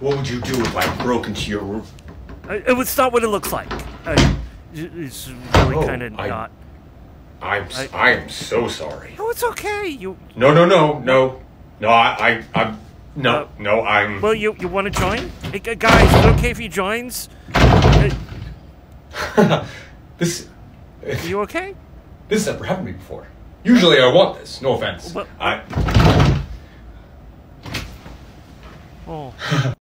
What would you do if I broke into your room? Uh, It was not what it looks like. Uh, it's really Oh, kind of not. I'm I am so sorry. No, it's okay. You No, no, no, no, no. I, I, I'm no, Uh, no. I'm. well, you you want to join? Hey, guys, is it okay if he joins? Uh, this, you okay? this has never happened to me before. Usually, I want this. No offense. Well- I. Oh.